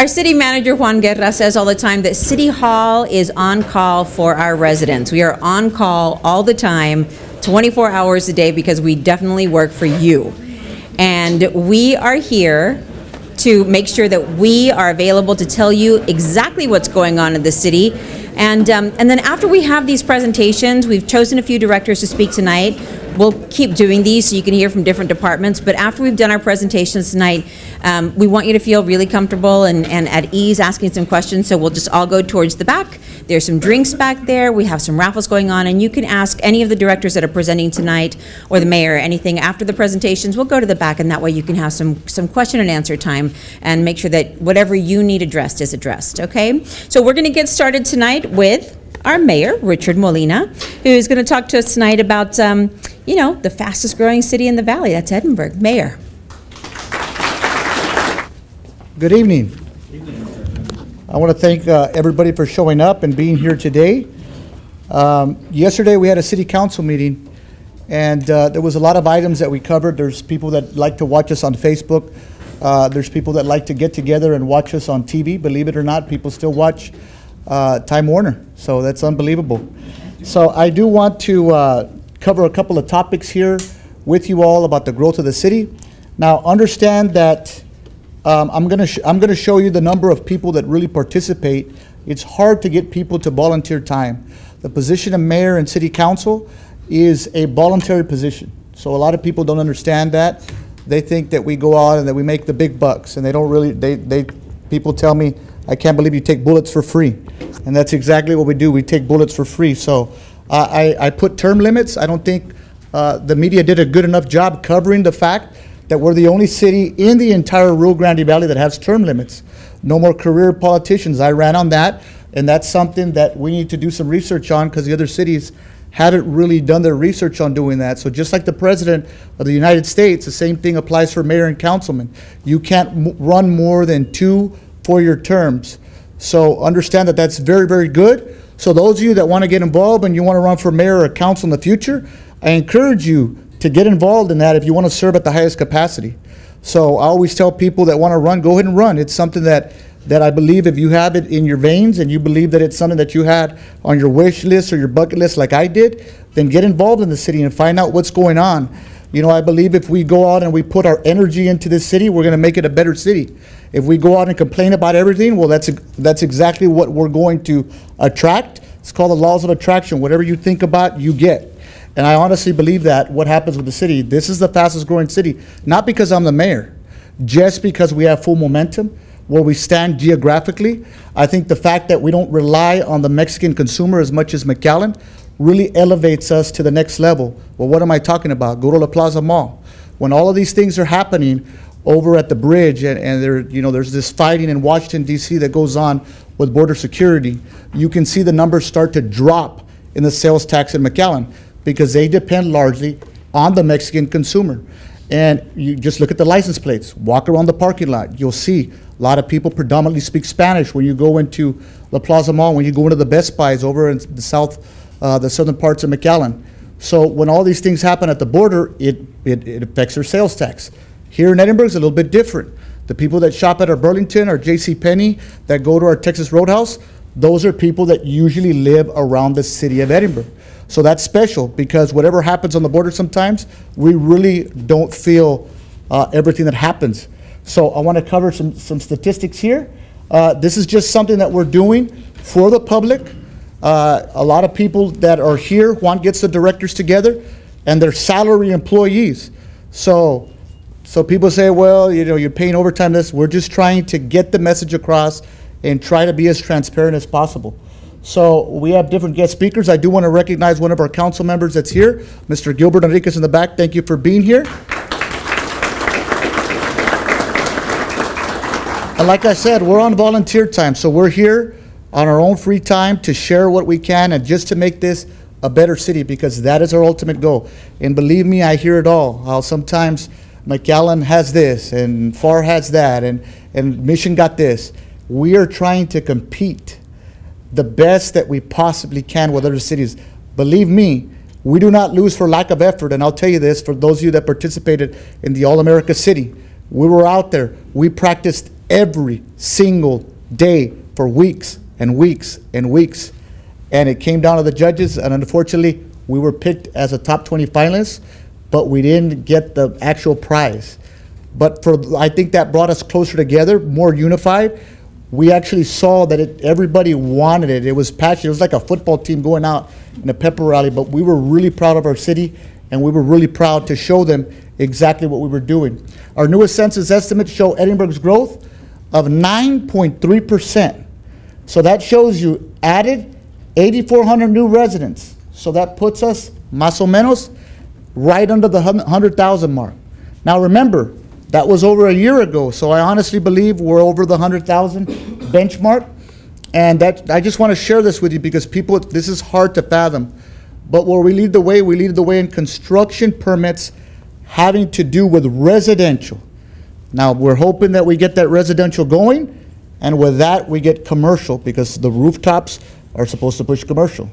Our city manager, Juan Guerra, says all the time that City Hall is on call for our residents. We are on call all the time, 24 hours a day, because we definitely work for you. And we are here to make sure that we are available to tell you exactly what's going on in the city. And, um, and then after we have these presentations, we've chosen a few directors to speak tonight. We'll keep doing these so you can hear from different departments, but after we've done our presentations tonight, um, we want you to feel really comfortable and, and at ease asking some questions, so we'll just all go towards the back. There's some drinks back there, we have some raffles going on, and you can ask any of the directors that are presenting tonight, or the mayor, anything after the presentations, we'll go to the back, and that way you can have some, some question and answer time, and make sure that whatever you need addressed is addressed, okay? So we're gonna get started tonight with our mayor, Richard Molina, who is going to talk to us tonight about, um, you know, the fastest growing city in the valley. That's Edinburg. Mayor. Good evening. I want to thank uh, everybody for showing up and being here today. Um, Yesterday, we had a city council meeting, and uh, there was a lot of items that we covered. There's people that like to watch us on Facebook. Uh, There's people that like to get together and watch us on TV. Believe it or not, people still watch uh, Time Warner, so that's unbelievable. So I do want to uh, cover a couple of topics here with you all about the growth of the city. Now, understand that um, I'm gonna, sh- I'm gonna show you the number of people that really participate. It's hard to get people to volunteer time. The position of mayor and city council is a voluntary position. So a lot of people don't understand that. They think that we go out and that we make the big bucks, and they don't really, they, they, people tell me, I can't believe you take bullets for free. And that's exactly what we do. We take bullets for free. So uh, I, I put term limits. I don't think uh, the media did a good enough job covering the fact that we're the only city in the entire Rio Grande Valley that has term limits. No more career politicians. I ran on that, and that's something that we need to do some research on because the other cities haven't really done their research on doing that. So just like the president of the United States, the same thing applies for mayor and councilman. You can't run more than two four-year terms. So understand that that's very, very good. So those of you that want to get involved and you want to run for mayor or council in the future, I encourage you to get involved in that if you want to serve at the highest capacity. So I always tell people that want to run, go ahead and run. It's something that, that I believe if you have it in your veins and you believe that it's something that you had on your wish list or your bucket list like I did, then get involved in the city and find out what's going on. You know, I believe if we go out and we put our energy into this city, we're going to make it a better city. If we go out and complain about everything, well, that's, that's exactly what we're going to attract. It's called the laws of attraction. Whatever you think about, you get. And I honestly believe that what happens with the city, this is the fastest growing city, not because I'm the mayor, just because we have full momentum, where we stand geographically. I think the fact that we don't rely on the Mexican consumer as much as McAllen really elevates us to the next level. Well, what am I talking about? Go to La Plaza Mall. When all of these things are happening over at the bridge and, and there, you know, there's this fighting in Washington DC that goes on with border security, you can see the numbers start to drop in the sales tax in McAllen because they depend largely on the Mexican consumer. And you just look at the license plates, walk around the parking lot, you'll see a lot of people predominantly speak Spanish when you go into La Plaza Mall, when you go into the Best Buys over in the south, uh, the southern parts of McAllen. So when all these things happen at the border, it, it, it affects their sales tax. Here in Edinburg, it's a little bit different. The people that shop at our Burlington or J.C. Penney that go to our Texas Roadhouse, those are people that usually live around the city of Edinburg. So that's special because whatever happens on the border sometimes, we really don't feel uh, everything that happens. So I want to cover some, some statistics here. Uh, this is just something that we're doing for the public. Uh, a lot of people that are here, Juan gets the directors together, and they're salary employees. So, so people say, well, you know, you're paying overtime this. We're just trying to get the message across and try to be as transparent as possible. So we have different guest speakers. I do want to recognize one of our council members that's here, Mr. Gilbert Enriquez in the back. Thank you for being here. And like I said, we're on volunteer time, so we're here on our own free time to share what we can and just to make this a better city because that is our ultimate goal. And believe me, I hear it all. How sometimes McAllen has this and Pharr has that and, and Mission got this. We are trying to compete the best that we possibly can with other cities. Believe me, we do not lose for lack of effort. And I'll tell you this for those of you that participated in the All America City, we were out there. We practiced every single day for weeks and weeks and weeks. And it came down to the judges, and unfortunately, we were picked as a top 20 finalist, but we didn't get the actual prize. But for, I think that brought us closer together, more unified. We actually saw that it, everybody wanted it. It was passionate. It was like a football team going out in a pepper rally, but we were really proud of our city, and we were really proud to show them exactly what we were doing. Our newest census estimates show Edinburg's growth of 9.3%. So that shows you added 8,400 new residents. So that puts us, más o menos, right under the 100,000 mark. Now remember, that was over a year ago, so I honestly believe we're over the 100,000 benchmark. And that, I just want to share this with you because people, this is hard to fathom. But where we lead the way, we lead the way in construction permits having to do with residential. Now, we're hoping that we get that residential going, and with that, we get commercial, because the rooftops are supposed to push commercial.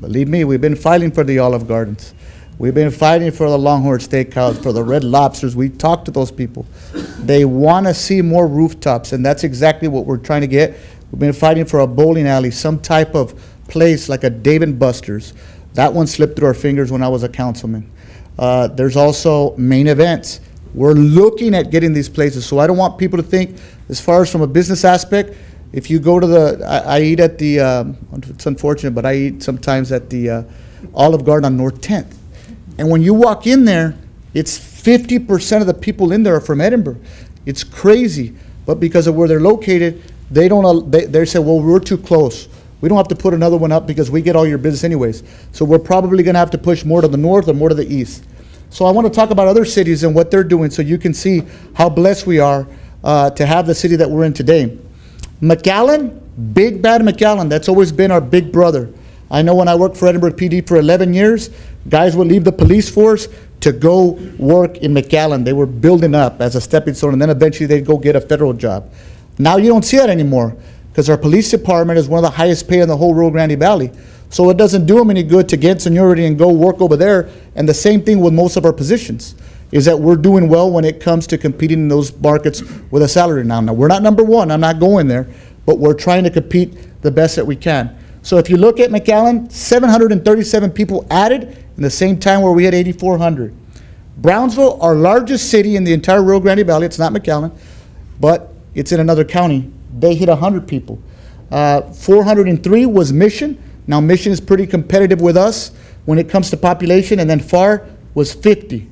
Believe me, we've been filing for the Olive Gardens. We've been fighting for the Longhorn Steakhouse, for the Red Lobsters. We talked to those people. They want to see more rooftops, and that's exactly what we're trying to get. We've been fighting for a bowling alley, some type of place like a Dave and Buster's. That one slipped through our fingers when I was a councilman. Uh, There's also main events. We're looking at getting these places, so I don't want people to think, as far as from a business aspect, if you go to the, I, I eat at the, um, it's unfortunate, but I eat sometimes at the uh, Olive Garden on North Tenth. And when you walk in there, it's fifty percent of the people in there are from Edinburg. It's crazy, but because of where they're located, they don't, they, they say, well, we're too close. We don't have to put another one up because we get all your business anyways. So we're probably gonna have to push more to the north or more to the east. So I want to talk about other cities and what they're doing, so you can see how blessed we are uh, to have the city that we're in today. McAllen, Big Bad McAllen, that's always been our big brother. I know when I worked for Edinburg PD for 11 years, guys would leave the police force to go work in McAllen. They were building up as a stepping stone, and then eventually they'd go get a federal job. Now you don't see that anymore, because our police department is one of the highest paid in the whole Rio Grande Valley. So it doesn't do them any good to get seniority and go work over there. And the same thing with most of our positions, is that we're doing well when it comes to competing in those markets with a salary now. Now, we're not number one, I'm not going there, but we're trying to compete the best that we can. So if you look at McAllen, 737 people added in the same time where we had 8,400. Brownsville, our largest city in the entire Rio Grande Valley, it's not McAllen, but it's in another county. They hit 100 people. Uh, 403 was Mission. Now, Mission is pretty competitive with us when it comes to population, and then Pharr was 50.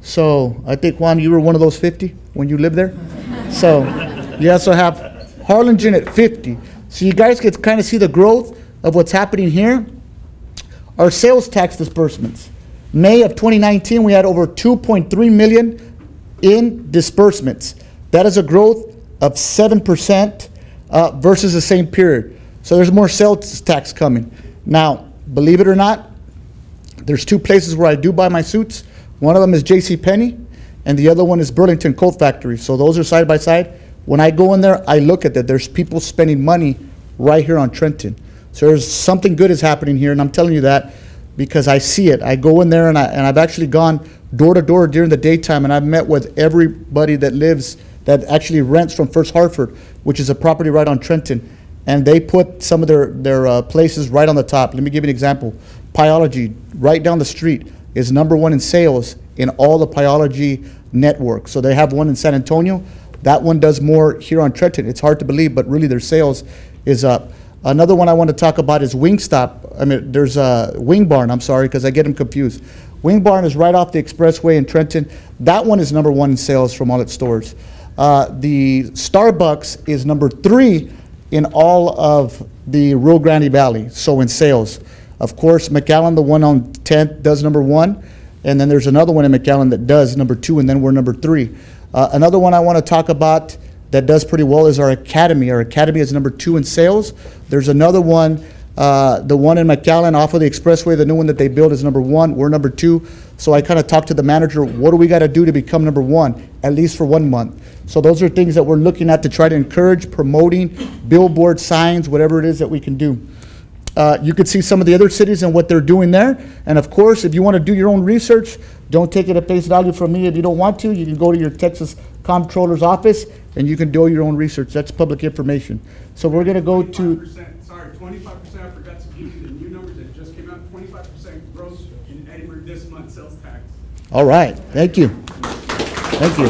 So I think, Juan, you were one of those 50 when you lived there? So you also have Harlingen at 50. So you guys can kind of see the growth of what's happening here. Our sales tax disbursements. May of 2019, we had over 2.3 million in disbursements. That is a growth of 7% uh, versus the same period. So there's more sales tax coming. Now, believe it or not, there's two places where I do buy my suits. One of them is J.C. Penney, and the other one is Burlington Coat Factory. So those are side by side. When I go in there, I look at that. There's people spending money right here on Trenton. So there's something good is happening here, and I'm telling you that because I see it. I go in there, and, I, and I've actually gone door to door during the daytime, and I've met with everybody that lives, that actually rents from First Hartford, which is a property right on Trenton. And they put some of their, their uh, places right on the top. Let me give you an example. Pieology, right down the street, is number one in sales in all the Pieology network. So they have one in San Antonio. That one does more here on Trenton. It's hard to believe, but really their sales is up. Another one I want to talk about is Wingstop. I mean, there's a Wing Barn, I'm sorry, because I get them confused. Wing Barn is right off the expressway in Trenton. That one is number one in sales from all its stores. Uh, the Starbucks is number three in all of the Rio Grande Valley, so in sales. Of course, McAllen, the one on 10th, does number one, and then there's another one in McAllen that does number two, and then we're number three. Uh, another one I want to talk about that does pretty well is our academy. Our academy is number two in sales. There's another one, uh, the one in McAllen off of the expressway, the new one that they built is number one. We're number two. So I kind of talked to the manager, what do we got to do to become number one, at least for one month? So those are things that we're looking at to try to encourage, promoting, billboard signs, whatever it is that we can do. Uh, You could see some of the other cities and what they're doing there. And of course, if you want to do your own research, don't take it at face value from me. If you don't want to, you can go to your Texas Comptroller's office and you can do your own research. That's public information. So we're going to go to, 25%, sorry, twenty-five percent, I forgot to give you the new numbers that just came out, twenty-five percent growth in Edinburg this month sales tax. all right, thank you. Thank you.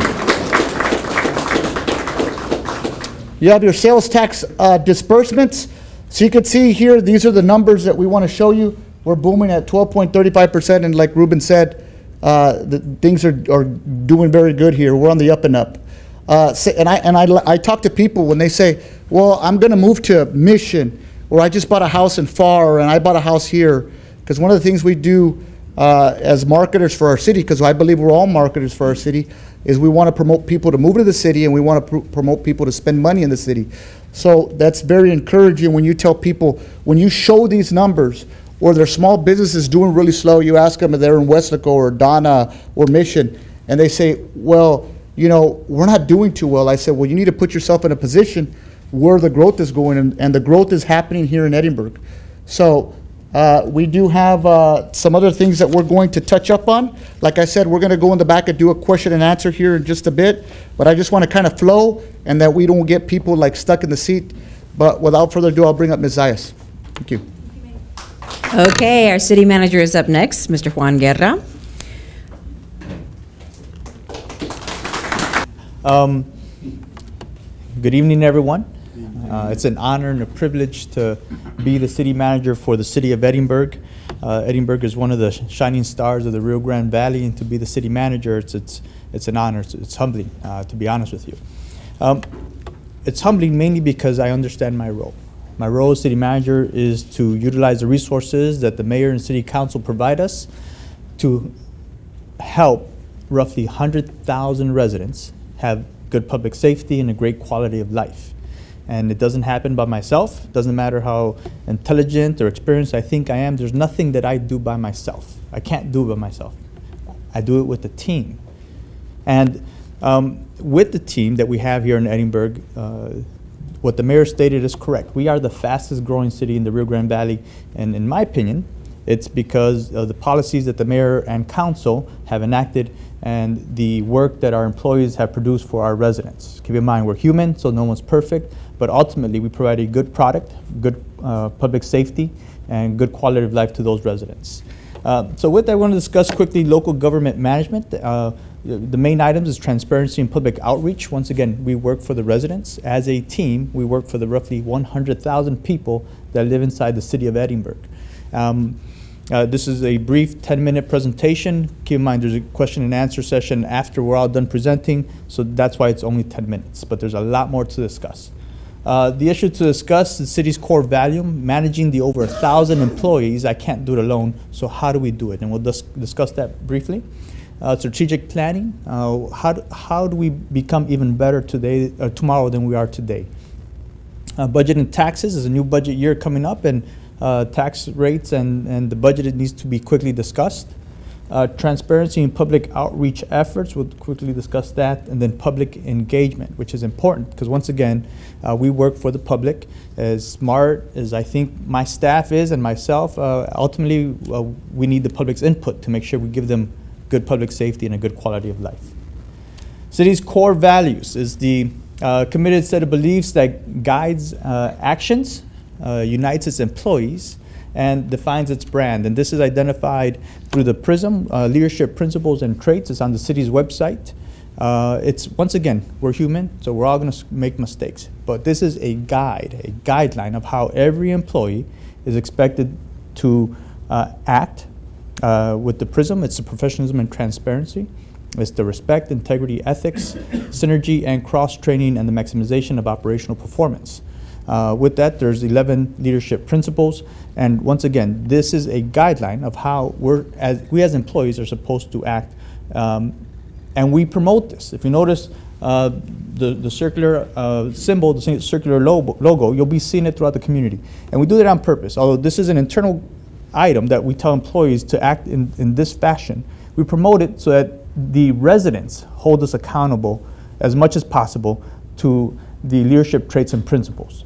You have your sales tax uh, disbursements. So you can see here, these are the numbers that we want to show you. We're booming at 12.35%, and like Ruben said, uh, the things are, are doing very good here. We're on the up and up. Uh, sa- and I, and I, I talk to people when they say, well, I'm going to move to Mission, or I just bought a house in Pharr, and I bought a house here. Because one of the things we do uh, as marketers for our city, because I believe we're all marketers for our city, is we want to promote people to move to the city and we want to pr- promote people to spend money in the city. So that's very encouraging when you tell people, when you show these numbers, or their small businesses doing really slow, you ask them if they're in Weslaco or Donna or Mission, and they say, well, you know, we're not doing too well. I said, well, you need to put yourself in a position where the growth is going, and, and the growth is happening here in Edinburg. So uh, we do have uh, some other things that we're going to touch up on. Like I said, we're going to go in the back and do a question and answer here in just a bit, but I just want to kind of flow and that we don't get people like stuck in the seat. But without further ado, I'll bring up Ms. Zayas. Thank you. Okay, our city manager is up next, Mr. Juan Guerra. Um, Good evening, everyone. Uh, It's an honor and a privilege to be the city manager for the city of Edinburg. Uh, Edinburg is one of the shining stars of the Rio Grande Valley, and to be the city manager, it's, it's, it's an honor. It's, it's humbling, uh, to be honest with you. Um, It's humbling mainly because I understand my role. My role as city manager is to utilize the resources that the mayor and city council provide us to help roughly 100,000 residents have good public safety and a great quality of life. And it doesn't happen by myself. It doesn't matter how intelligent or experienced I think I am. There's nothing that I do by myself. I can't do it by myself. I do it with a team. And um, with the team that we have here in Edinburg, uh, what the mayor stated is correct. We are the fastest growing city in the Rio Grande Valley, and in my opinion, it's because of the policies that the mayor and council have enacted and the work that our employees have produced for our residents. Keep in mind, we're human, so no one's perfect, but ultimately we provide a good product, good uh, public safety, and good quality of life to those residents. Uh, so with that, I want to discuss quickly local government management. Uh, the main items is transparency and public outreach. Once again, we work for the residents. As a team, we work for the roughly 100,000 people that live inside the city of Edinburg. Um, uh, This is a brief 10-minute presentation. Keep in mind, there's a question and answer session after we're all done presenting, so that's why it's only 10 minutes, but there's a lot more to discuss. Uh, The issue to discuss, is the city's core value, managing the over a 1,000 employees, I can't do it alone, so how do we do it? And we'll dis- discuss that briefly. Uh, Strategic planning, uh, how do- how do we become even better today, uh, tomorrow than we are today? Uh, Budget and taxes is a new budget year coming up, and uh, tax rates and, and the budget needs to be quickly discussed. Transparency and public outreach efforts, we'll quickly discuss that. And then public engagement, which is important, because once again, we work for the public. As smart as I think my staff is and myself, ultimately, we need the public's input to make sure we give them good public safety and a good quality of life. City's core values is the uh, committed set of beliefs that guides uh, actions, uh, unites its employees, and defines its brand. And this is identified through the PRISM uh, leadership principles and traits. It's on the city's website. Uh, it's once again, we're human, so we're all going to make mistakes. But this is a guide, a guideline of how every employee is expected to uh, act uh, with the PRISM. It's the professionalism and transparency. It's the respect, integrity, ethics, synergy, and cross training, and the maximization of operational performance. Uh, with that, there's 11 leadership principles, and once again, this is a guideline of how we're as we as employees are supposed to act, um, and we promote this. If you notice. Uh, the, the circular uh, symbol, the circular logo, logo, you'll be seeing it throughout the community. And we do that on purpose. Although this is an internal item that we tell employees to act in, in this fashion, we promote it so that the residents hold us accountable as much as possible to the leadership traits and principles.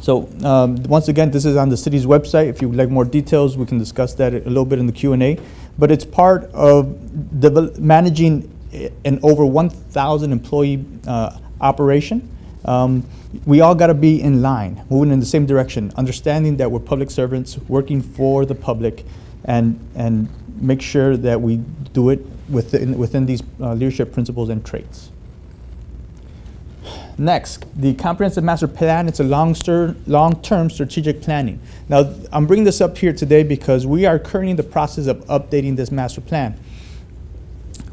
So, um, once again, this is on the city's website. If you would like more details, we can discuss that a little bit in the Q and A. But it's part of managing an over 1,000 employee uh, operation. Um, We all got to be in line, moving in the same direction, understanding that we're public servants, working for the public, and, and make sure that we do it within, within these uh, leadership principles and traits. Next, the comprehensive master plan, it's a long-ter- long-term strategic planning. Now, I'm bringing this up here today because we are currently in the process of updating this master plan.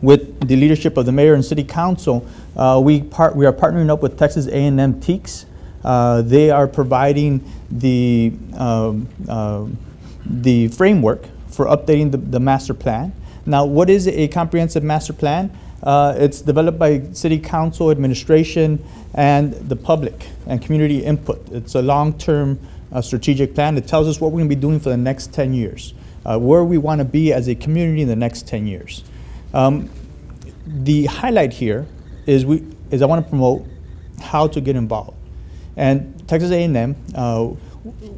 With the leadership of the mayor and city council, uh, we part, we are partnering up with Texas A&M Teaks. Uh, They are providing the, um, um, the framework for updating the, the master plan. Now, what is a comprehensive master plan? Uh, It's developed by city council, administration, and the public, and community input. It's a long-term uh, strategic plan. It tells us what we're going to be doing for the next 10 years, uh, where we want to be as a community in the next 10 years. Um, the highlight here is we is I want to promote how to get involved, and Texas A&M uh,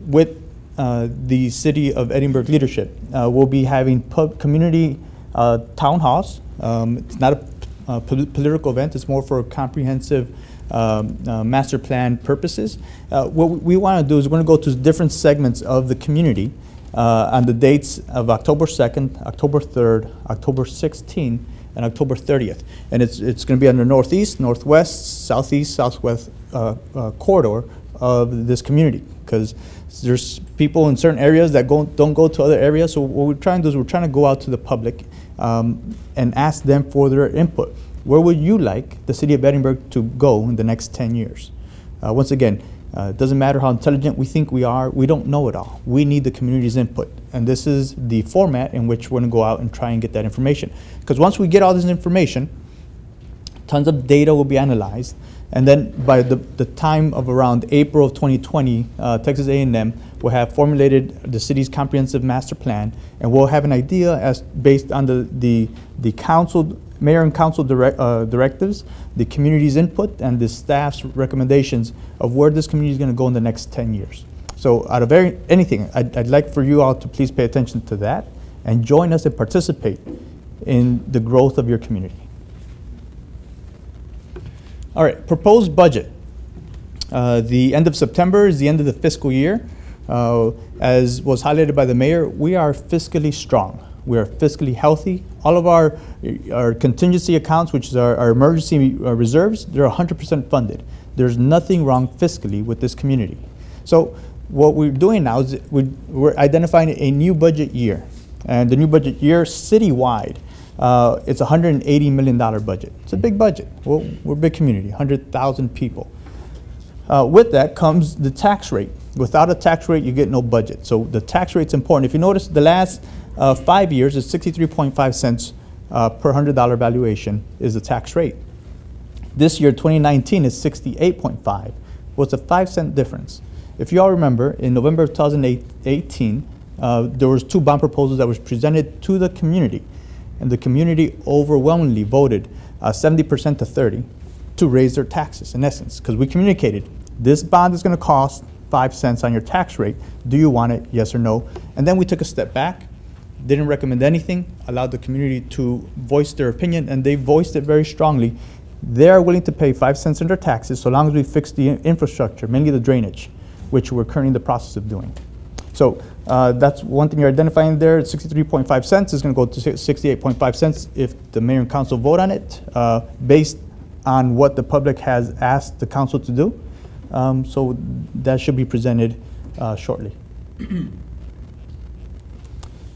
with uh, the city of Edinburg leadership uh, will be having community uh, town halls. Um, it's not a uh, pol- political event; it's more for comprehensive um, uh, master plan purposes. What we, we want to do is we're going to go to different segments of the community uh, on the dates of October 2nd, October 3rd, October 16th, and October 30th. And it's, it's going to be on the northeast, northwest, southeast, southwest uh, uh, corridor of this community because there's people in certain areas that go, don't go to other areas. So what we're trying to do is we're trying to go out to the public um, and ask them for their input. Where would you like the city of Edinburg to go in the next 10 years? Uh, once again, uh, it doesn't matter how intelligent we think we are, we don't know it all. We need the community's input. And this is the format in which we're going to go out and try and get that information. Because once we get all this information, tons of data will be analyzed. And then by the, the time of around April of 2020, uh, Texas A&M will have formulated the city's comprehensive master plan, and we'll have an idea as based on the, the, the council, mayor and council direct, uh, directives, the community's input, and the staff's recommendations of where this community is going to go in the next 10 years. So out of every, anything, I'd, I'd like for you all to please pay attention to that and join us and participate in the growth of your community. All right, proposed budget. Uh, The end of September is the end of the fiscal year. Uh, As was highlighted by the mayor, we are fiscally strong. We are fiscally healthy. All of our, our contingency accounts, which is our, our emergency uh, reserves, they're 100% funded. There's nothing wrong fiscally with this community. So what we're doing now is we- we're identifying a new budget year. And the new budget year, citywide, uh, it's a $180 million budget. It's a big budget. Well, we're a big community, 100,000 people. Uh, With that comes the tax rate. Without a tax rate, you get no budget. So the tax rate's important. If you notice, the last uh, five years is 63.5 cents uh, per $100 valuation is the tax rate. This year, 2019, is 68.5. What's a five cent difference? If you all remember, in November of 2018, uh, there was two bond proposals that was presented to the community, and the community overwhelmingly voted uh, 70% to 30 to raise their taxes, in essence, because we communicated, this bond is going to cost five cents on your tax rate. Do you want it, yes or no? And then we took a step back, didn't recommend anything, allowed the community to voice their opinion, and they voiced it very strongly. They are willing to pay five cents in their taxes so long as we fix the infrastructure, mainly the drainage, which we're currently in the process of doing. So uh, that's one thing you're identifying there. 63.5 cents is going to go to 68.5 cents if the mayor and council vote on it, uh, based on what the public has asked the council to do. Um, So that should be presented uh, shortly.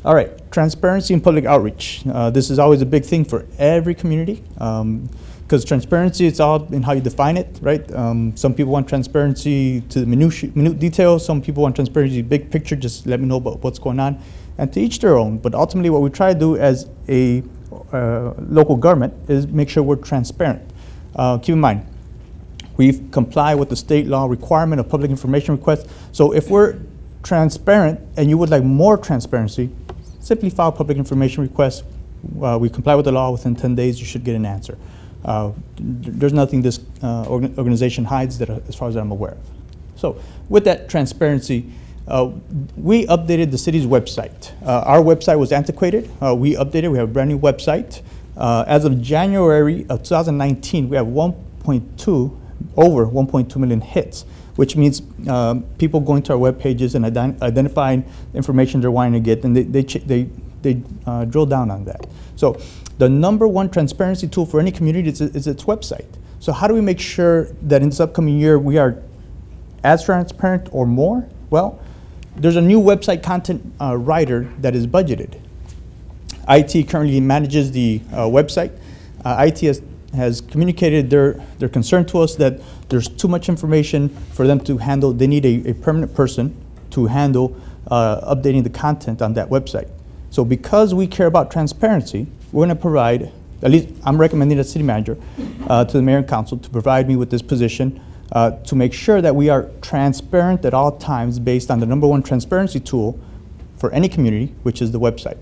All right, transparency and public outreach. Uh, This is always a big thing for every community, because transparency, it's all in how you define it, right? Um, Some people want transparency to the minutiae, minute details, some people want transparency, big picture, just let me know about what's going on, and to each their own. But ultimately, what we try to do as a uh, local government is make sure we're transparent. Uh, Keep in mind, we comply with the state law requirement of public information requests. So if we're transparent and you would like more transparency, simply file public information request. Uh, we comply with the law within 10 days, you should get an answer. Uh, there's nothing this uh, organ- organization hides that, uh, as far as I'm aware of. So with that transparency, uh, we updated the city's website. Uh, Our website was antiquated. We updated, we have a brand-new website. Uh, As of January of 2019, we have 1.2, over 1.2 million hits, which means um, people going to our web pages and ident- identifying information they're wanting to get, and they, they, they, they uh, drill down on that. So the number one transparency tool for any community is, is its website. So how do we make sure that in this upcoming year we are as transparent or more? Well, there's a new website content uh, writer that is budgeted. IT currently manages the uh, website. Uh, IT has, has communicated their, their concern to us that there's too much information for them to handle. They need a, a permanent person to handle uh, updating the content on that website. So because we care about transparency, we're going to provide, at least I'm recommending the city manager uh, to the mayor and council to provide me with this position uh, to make sure that we are transparent at all times based on the number one transparency tool for any community, which is the website.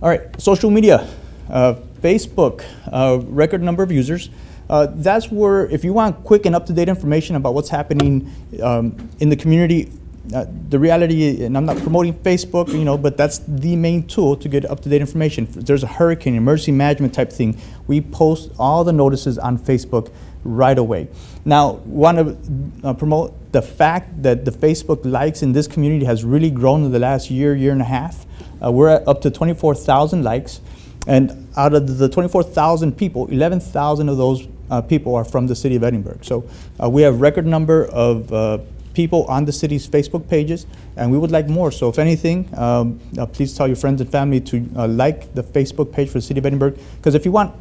All right, social media, Facebook, uh, record number of users. Uh, that's where, if you want quick and up-to-date information about what's happening um, in the community, uh, the reality, and I'm not promoting Facebook, you know, but that's the main tool to get up-to-date information. If there's a hurricane, emergency management type thing, we post all the notices on Facebook right away. Now, want to uh, promote the fact that the Facebook likes in this community has really grown in the last year, year and a half. Uh, we're up to 24,000 likes, and out of the 24,000 people, 11,000 of those uh, people are from the city of Edinburg. So uh, we have record number of uh, people on the city's Facebook pages, and we would like more. So if anything, um, uh, please tell your friends and family to uh, like the Facebook page for the city of Edinburg, because if you want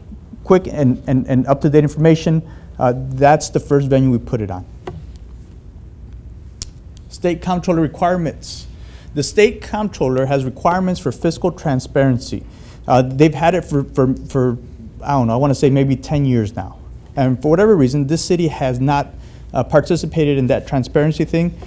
quick and, and, and up-to-date information, uh, that's the first venue we put it on. State comptroller requirements. The state comptroller has requirements for fiscal transparency. Uh, they've had it for, for, for, I don't know, I want to say maybe 10 years now. And for whatever reason, this city has not uh, participated in that transparency thing.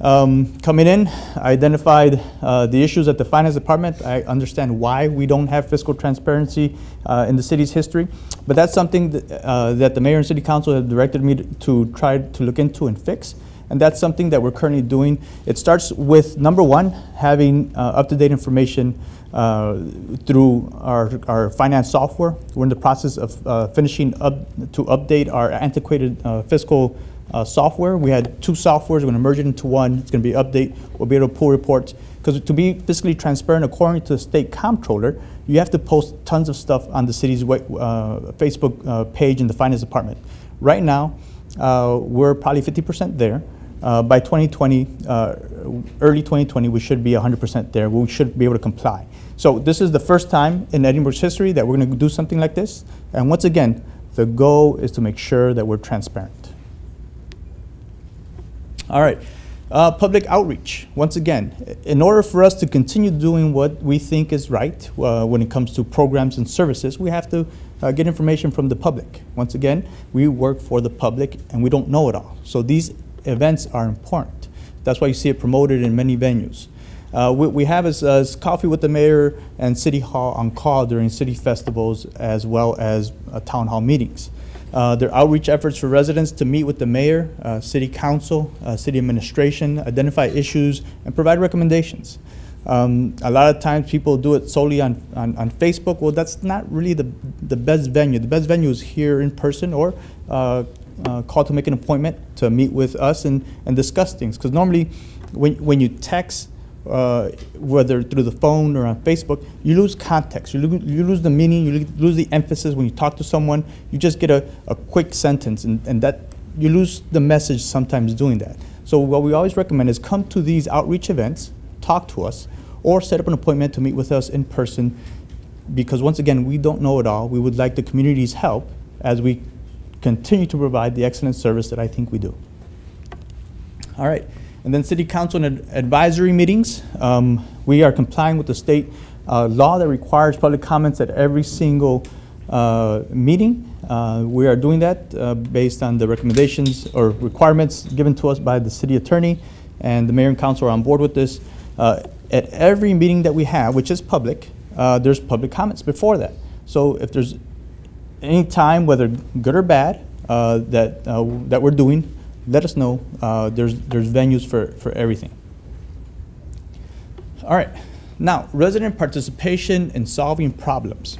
Um, coming in, I identified uh, the issues at the finance department. I understand why we don't have fiscal transparency uh, in the city's history, but that's something that, uh, that the mayor and city council have directed me to, to try to look into and fix. And that's something that we're currently doing. It starts with number one, having uh, up-to-date information uh, through our, our finance software. We're in the process of uh, finishing up to update our antiquated uh, fiscal uh, software. We had two softwares. We're going to merge it into one. It's going to be update. We'll be able to pull reports. Because to be fiscally transparent, according to the state comptroller, you have to post tons of stuff on the city's uh, Facebook page in the finance department. Right now, we're probably 50% there. Uh, by 2020, uh, early 2020, we should be 100% there. We should be able to comply. So this is the first time in Edinburg's history that we're going to do something like this. And once again, the goal is to make sure that we're transparent. All right. Uh, public outreach. Once again, in order for us to continue doing what we think is right uh, when it comes to programs and services, we have to uh, get information from the public. Once again, we work for the public and we don't know it all. So these events are important. That's why you see it promoted in many venues. Uh, what we have is, is coffee with the mayor and city hall on call during city festivals as well as uh, town hall meetings. Uh, there are outreach efforts for residents to meet with the mayor, uh, city council, uh, city administration, identify issues, and provide recommendations. Um, a lot of times people do it solely on, on, on Facebook. Well, that's not really the, the best venue. The best venue is here in person or uh, uh, call to make an appointment to meet with us and, and discuss things. Because normally, when, when you text, uh, whether through the phone or on Facebook, you lose context. You, lo- you lose the meaning, you lo- lose the emphasis when you talk to someone. You just get a, a quick sentence, and, and that you lose the message sometimes doing that. So, what we always recommend is come to these outreach events, talk to us, or set up an appointment to meet with us in person because, once again, we don't know it all. We would like the community's help as we continue to provide the excellent service that I think we do. All right. And then city council and ad- advisory meetings. Um, we are complying with the state uh, law that requires public comments at every single uh, meeting. Uh, we are doing that uh, based on the recommendations or requirements given to us by the city attorney, and the mayor and council are on board with this. Uh, at every meeting that we have, which is public, uh, there's public comments before that. So if there's any time, whether good or bad, that, that we're doing, let us know. Uh, There's, there's venues for, for everything. All right, now, resident participation in solving problems.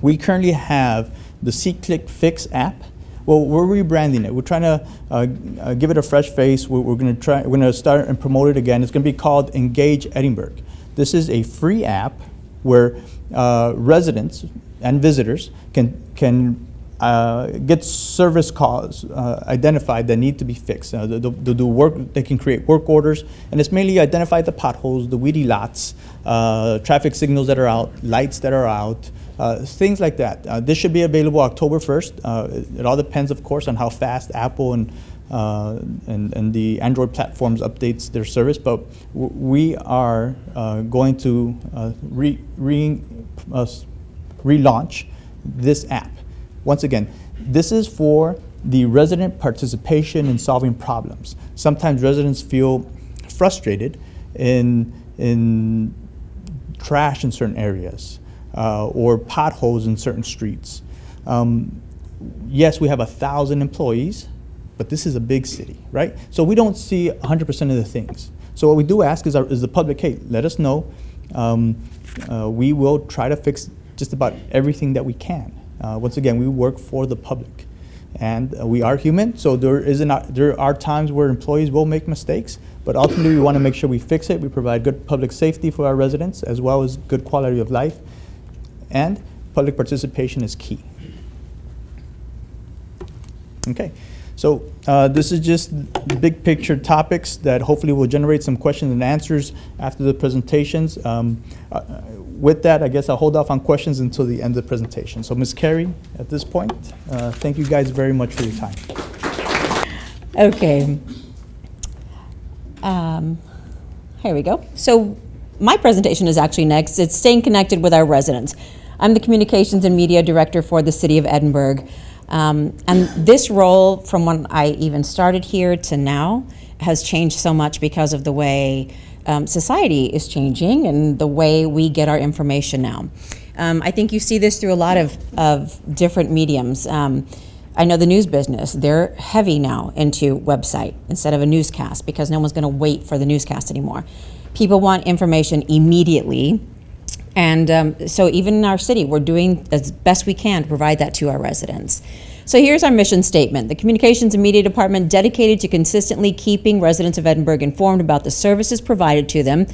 We currently have the SeeClickFix app. Well, we're rebranding it. We're trying to uh, uh, give it a fresh face. We're, we're going to try. We're going to start and promote it again. It's going to be called Engage Edinburg. This is a free app where uh, residents and visitors can can uh, get service calls uh, identified that need to be fixed. Uh, they, they do work. They can create work orders, and it's mainly identify the potholes, the weedy lots, uh, traffic signals that are out, lights that are out. Uh, things like that. Uh, this should be available October 1st. Uh, it, it all depends, of course, on how fast Apple and, and, and the Android platforms updates their service, but we are going to re, re, relaunch this app. Once again, this is for the resident participation in solving problems. Sometimes residents feel frustrated in, in trash in certain areas uh, or potholes in certain streets. Um, yes, we have a thousand employees, but this is a big city, right? So we don't see 100% of the things. So what we do ask is, our, is the public, hey, let us know. Um, uh, we will try to fix just about everything that we can. Uh, once again, we work for the public. And uh, we are human, so there, isn't, there are times where employees will make mistakes, but ultimately we want to make sure we fix it. We provide good public safety for our residents as well as good quality of life. And public participation is key. Okay, so uh, this is just the big picture topics that hopefully will generate some questions and answers after the presentations. Um, uh, With that, I guess I'll hold off on questions until the end of the presentation. So Ms. Carey, at this point, uh, thank you guys very much for your time. Okay. Um, Here we go. So my presentation is actually next. It's staying connected with our residents. I'm the Communications and Media Director for the City of Edinburg. Um, And this role, from when I even started here to now, has changed so much because of the way um, society is changing and the way we get our information now. Um, I think you see this through a lot of, of different mediums. Um, I know the news business, they're heavy now into website instead of a newscast because no one's going to wait for the newscast anymore. People want information immediately. And um, so, even in our city, we're doing as best we can to provide that to our residents. So, here's our mission statement The Communications and Media Department dedicated to consistently keeping residents of Edinburg informed about the services provided to them,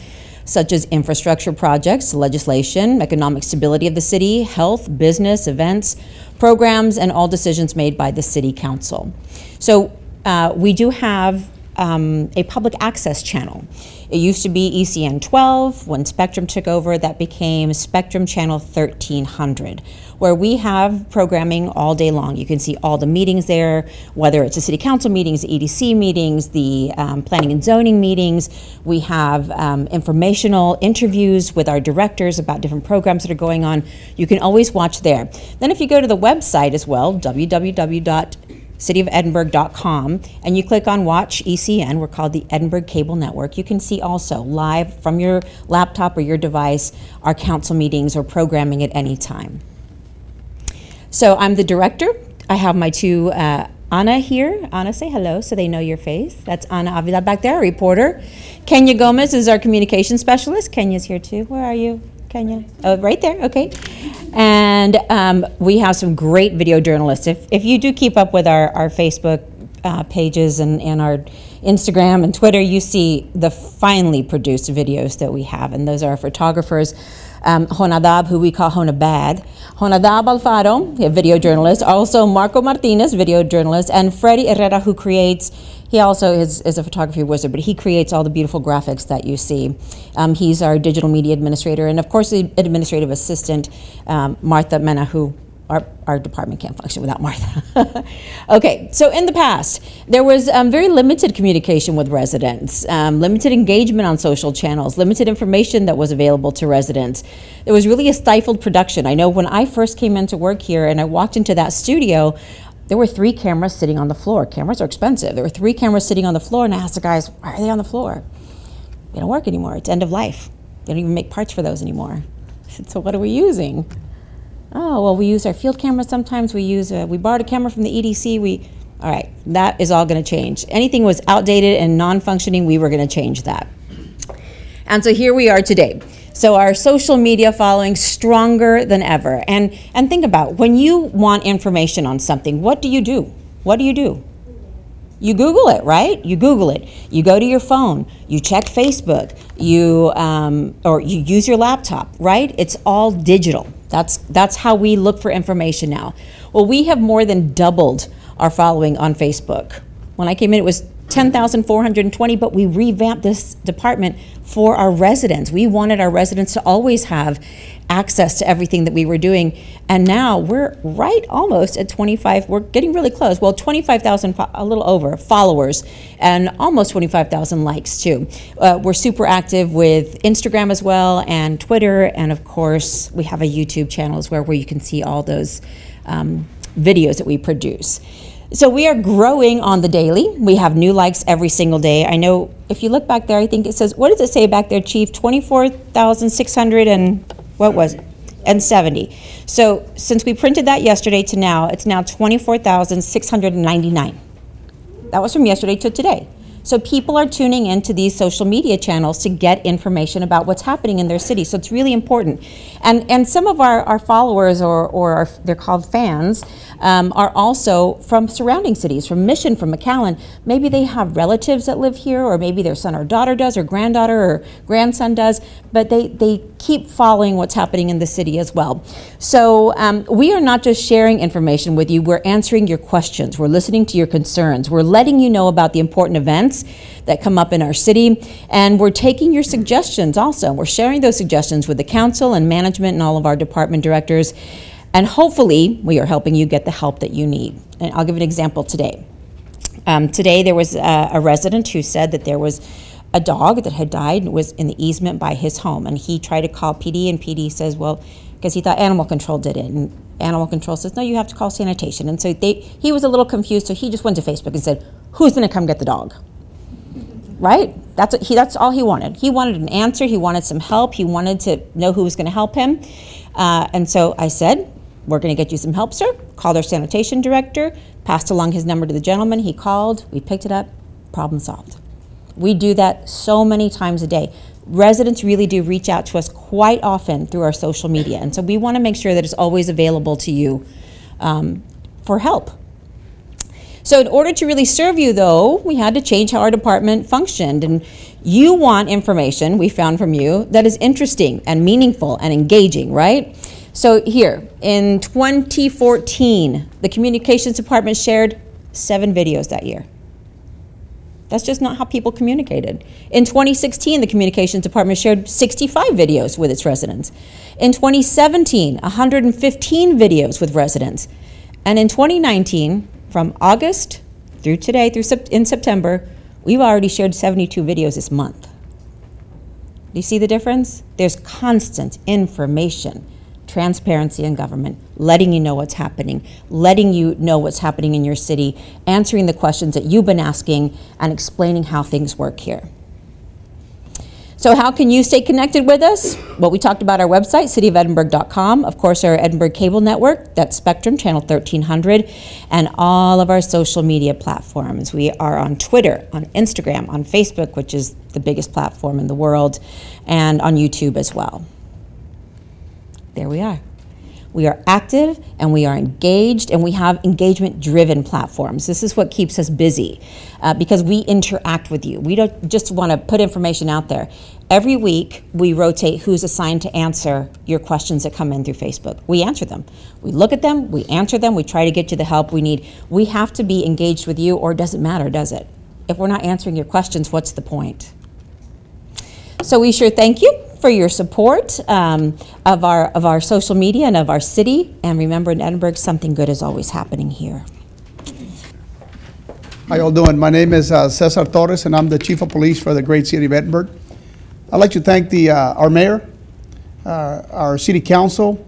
such as infrastructure projects, legislation, economic stability of the city, health, business, events, programs, and all decisions made by the City Council. So, uh, we do have um, a public access channel. It used to be ECN 12. When Spectrum took over, that became Spectrum Channel 1300, where we have programming all day long. You can see all the meetings there, whether it's the city council meetings, the EDC meetings, the um, planning and zoning meetings. We have um, informational interviews with our directors about different programs that are going on. You can always watch there. Then, if you go to the website as well, www cityofedinburg.com and you click on watch ECN, we're called the Edinburg Cable Network, you can see also live from your laptop or your device our council meetings or programming at any time. So I'm the director. I have my two uh, Anna here. Anna, say hello so they know your face. That's Anna Avila back there, reporter. Kenya Gomez is our communication specialist. Kenya's here too. Where are you? Kenya? Oh, right there. Okay. And um, we have some great video journalists. If, if you do keep up with our, our Facebook uh, pages and, and our Instagram and Twitter, you see the finely produced videos that we have. And those are our photographers. Um, Honadab, who we call Honabad. Honadab Alfaro, a video journalist. Also Marco Martinez, video journalist. And Freddy Herrera, who creates, he also is, is a photography wizard, but he creates all the beautiful graphics that you see. Um, he's our digital media administrator. And of course, the administrative assistant, um, Martha Mena, who our, our department can't function without Martha. okay, so in the past, there was um, very limited communication with residents, um, limited engagement on social channels, limited information that was available to residents. There was really a stifled production. I know when I first came into work here and I walked into that studio, there were three cameras sitting on the floor. Cameras are expensive. There were three cameras sitting on the floor, and I asked the guys, why are they on the floor? They don't work anymore. It's end of life. They don't even make parts for those anymore. I said, so what are we using? Oh, well, we use our field cameras sometimes. We use, uh, we borrowed a camera from the EDC. We, all right, that is all going to change. Anything was outdated and non-functioning, we were going to change that. And so here we are today. So our social media following stronger than ever. And and think about when you want information on something, what do you do? What do you do? You Google it, right? You Google it. You go to your phone. You check Facebook. You um, or you use your laptop, right? It's all digital. That's that's how we look for information now. Well, we have more than doubled our following on Facebook. When I came in, it was 10,420, but we revamped this department for our residents. We wanted our residents to always have access to everything that we were doing. And now we're right almost at 25, we're getting really close. Well, 25,000, a little over followers, and almost 25,000 likes too. Uh, we're super active with Instagram as well, and Twitter, and of course, we have a YouTube channel as well where you can see all those um, videos that we produce. So we are growing on the daily. We have new likes every single day. I know if you look back there, I think it says, what does it say back there, Chief? 24,600 and what was it? And 70. So since we printed that yesterday to now, it's now 24,699. That was from yesterday to today. So people are tuning into these social media channels to get information about what's happening in their city. So it's really important. And and some of our, our followers or, or our, they're called fans um, are also from surrounding cities, from Mission, from McAllen. Maybe they have relatives that live here, or maybe their son or daughter does, or granddaughter or grandson does, but they, they keep following what's happening in the city as well. So um, we are not just sharing information with you, we're answering your questions, we're listening to your concerns, we're letting you know about the important events that come up in our city, and we're taking your suggestions also. We're sharing those suggestions with the council and management and all of our department directors, and hopefully we are helping you get the help that you need. And I'll give an example today. Um, today, there was a, a resident who said that there was a dog that had died and was in the easement by his home, and he tried to call PD, and PD says, well, because he thought animal control did it, and animal control says, no, you have to call sanitation. And so they, he was a little confused, so he just went to Facebook and said, who's going to come get the dog? Right? That's he. That's all he wanted. He wanted an answer. He wanted some help. He wanted to know who was going to help him. Uh, and so I said, "We're going to get you some help, sir." Called our sanitation director. Passed along his number to the gentleman. He called. We picked it up. Problem solved. We do that so many times a day. Residents really do reach out to us quite often through our social media, and so we want to make sure that it's always available to you um, for help. So in order to really serve you, though, we had to change how our department functioned. And you want information, we found from you, that is interesting and meaningful and engaging, right? So here, in 2014, the communications department shared seven videos that year. That's just not how people communicated. In 2016, the communications department shared 65 videos with its residents. In 2017, 115 videos with residents. And in 2019, from August through today, through in September, we've already shared 72 videos this month. Do you see the difference? There's constant information, transparency in government, letting you know what's happening, letting you know what's happening in your city, answering the questions that you've been asking, and explaining how things work here. So, how can you stay connected with us? Well, we talked about our website, cityofedinburg.com. Of course, our Edinburg Cable Network, that's Spectrum, channel 1300, and all of our social media platforms. We are on Twitter, on Instagram, on Facebook, which is the biggest platform in the world, and on YouTube as well. There we are. We are active and we are engaged and we have engagement driven platforms. This is what keeps us busy uh, because we interact with you. We don't just want to put information out there. Every week we rotate who's assigned to answer your questions that come in through Facebook. We answer them. We look at them, we answer them, we try to get you the help we need. We have to be engaged with you or it doesn't matter, does it? If we're not answering your questions, what's the point? So we sure thank you for your support um, of our of our social media and of our city. And remember, in Edinburg, something good is always happening here. How y'all doing? My name is uh, Cesar Torres, and I'm the Chief of Police for the great city of Edinburg. I'd like to thank the, uh, our mayor, uh, our city council,